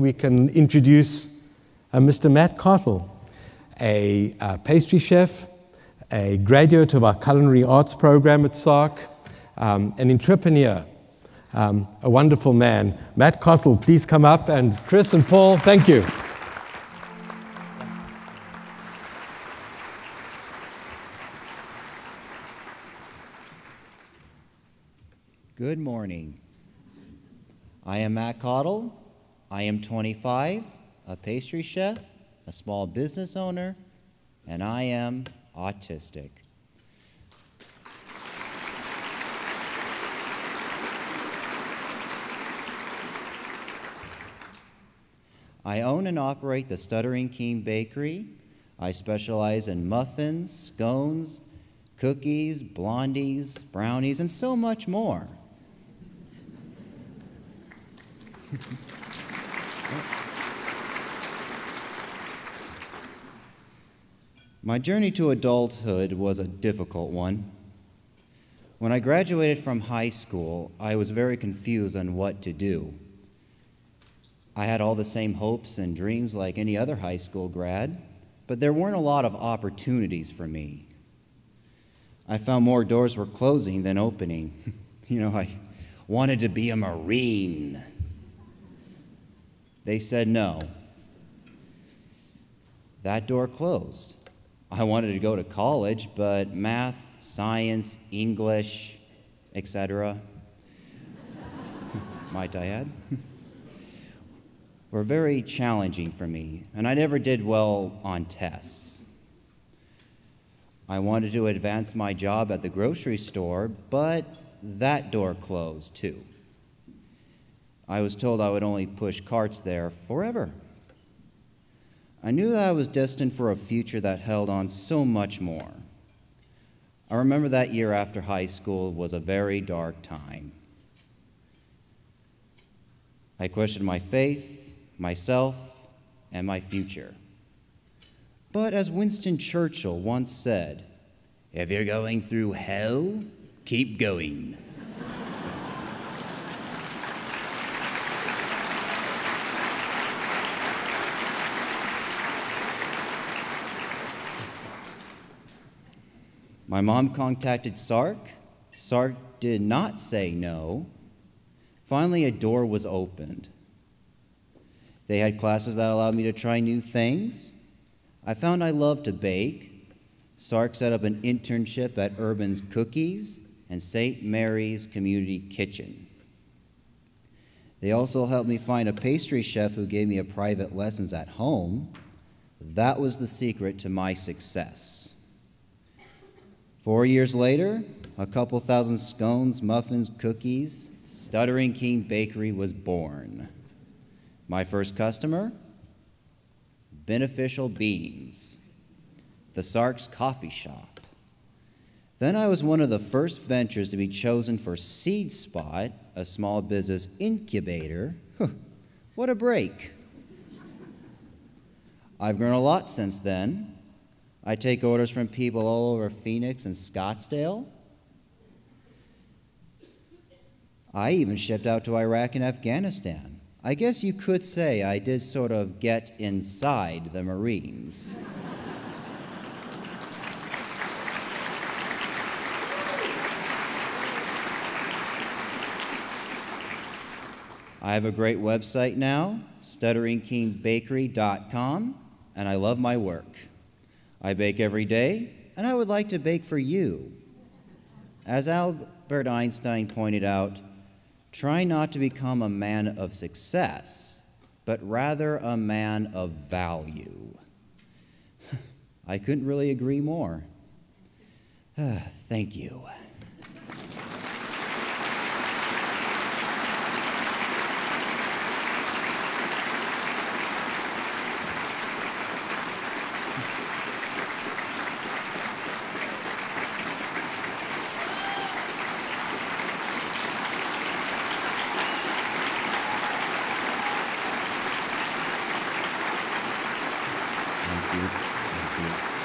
we can introduce uh, Mr. Matt Cottle, a uh, pastry chef, a graduate of our culinary arts program at SARC, um, an entrepreneur, um, a wonderful man. Matt Cottle, please come up, and Chris and Paul, thank you. Good morning. I am Matt Cottle. I am 25, a pastry chef, a small business owner, and I am autistic. I own and operate the Stuttering King Bakery. I specialize in muffins, scones, cookies, blondies, brownies, and so much more. My journey to adulthood was a difficult one. When I graduated from high school, I was very confused on what to do. I had all the same hopes and dreams like any other high school grad, but there weren't a lot of opportunities for me. I found more doors were closing than opening. you know, I wanted to be a Marine. They said no. That door closed. I wanted to go to college, but math, science, English, etc., might I add, were very challenging for me, and I never did well on tests. I wanted to advance my job at the grocery store, but that door closed too. I was told I would only push carts there forever. I knew that I was destined for a future that held on so much more. I remember that year after high school was a very dark time. I questioned my faith, myself, and my future. But as Winston Churchill once said, if you're going through hell, keep going. My mom contacted SARC. SARC did not say no. Finally, a door was opened. They had classes that allowed me to try new things. I found I loved to bake. SARC set up an internship at Urban's Cookies and St. Mary's Community Kitchen. They also helped me find a pastry chef who gave me a private lessons at home. That was the secret to my success. Four years later, a couple thousand scones, muffins, cookies, Stuttering King Bakery was born. My first customer? Beneficial Beans, the SARC's coffee shop. Then I was one of the first ventures to be chosen for Seed Spot, a small business incubator. Huh, what a break! I've grown a lot since then. I take orders from people all over Phoenix and Scottsdale. I even shipped out to Iraq and Afghanistan. I guess you could say I did sort of get inside the Marines. I have a great website now, stutteringkingbakery.com, and I love my work. I bake every day, and I would like to bake for you. As Albert Einstein pointed out, try not to become a man of success, but rather a man of value. I couldn't really agree more. Thank you. Obrigado.